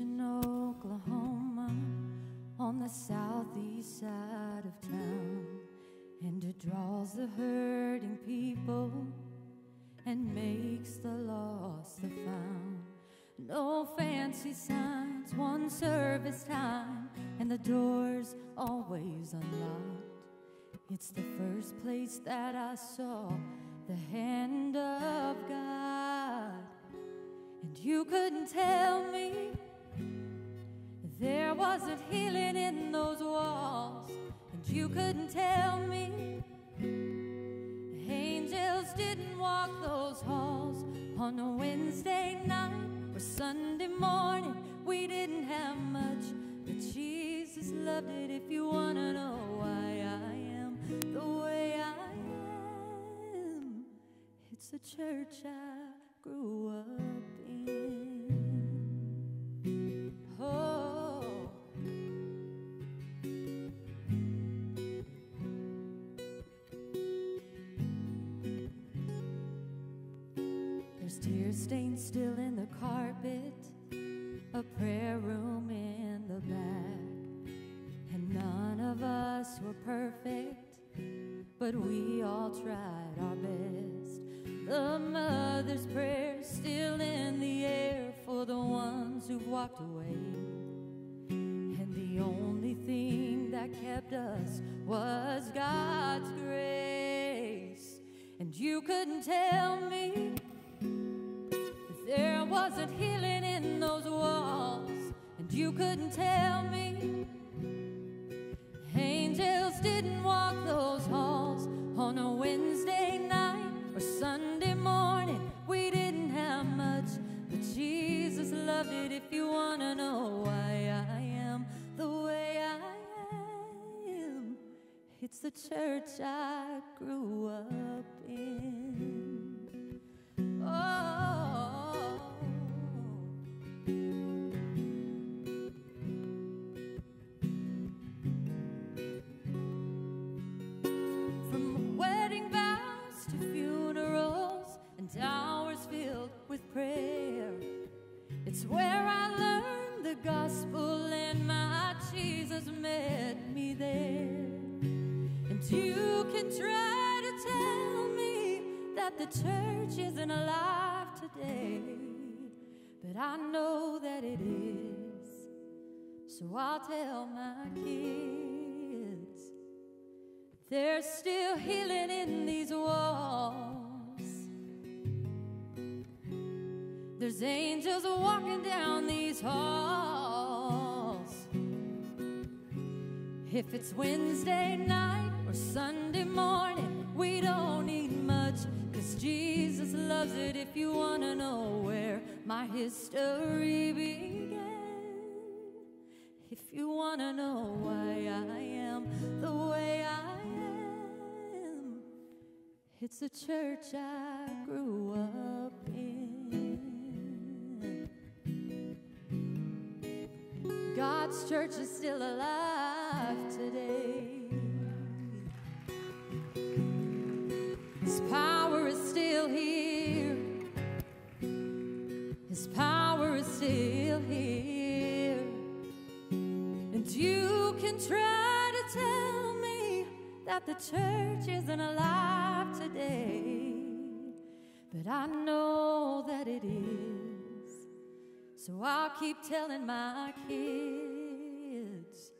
in Oklahoma on the southeast side of town, and it draws the hurting people and makes the lost the found. No fancy signs, one service time, and the doors always unlocked. It's the first place that I saw the hand of God. And you couldn't tell me there wasn't healing in those walls. And you couldn't tell me angels didn't walk those halls on a Wednesday night or Sunday morning. We didn't have much, but Jesus loved it. If you want to know why I am the way I am, it's the church I grew up in. Tear stains still in the carpet, a prayer room in the back. And none of us were perfect, but we all tried our best. The mother's prayer still in the air for the ones who've walked away. And the only thing that kept us was God's grace. And you couldn't tell me wasn't healing in those walls, and you couldn't tell me angels didn't walk those halls on a Wednesday night or Sunday morning. We didn't have much, but Jesus loved it. If you want to know why I am the way I am, it's the church I grew up in. It's where I learned the gospel and my Jesus met me there. And you can try to tell me that the church isn't alive today, but I know that it is. So I'll tell my kids there's still healing in these walls. There's angels walking down these halls. If it's Wednesday night or Sunday morning, we don't need much, cause Jesus loves it. If you wanna know where my history began, if you wanna know why I am the way I am, it's the church I grew up God's church is still alive today. His power is still here. His power is still here. And you can try to tell me that the church isn't alive today. But I know that it is. So I'll keep telling my kids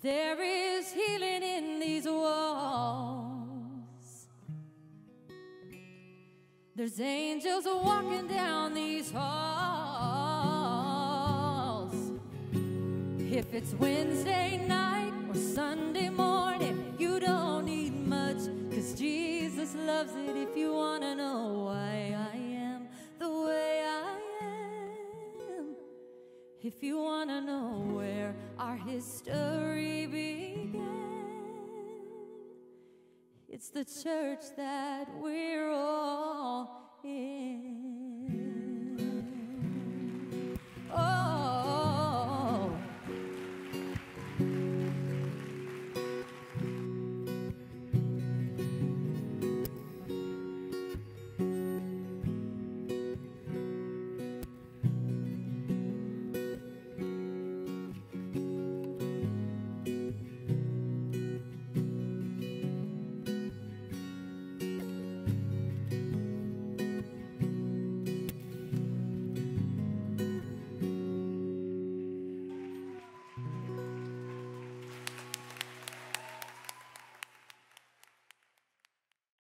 there is healing in these walls. There's angels walking down these halls. If it's Wednesday night or Sunday if you wanna know where our history began, it's the church that we're all.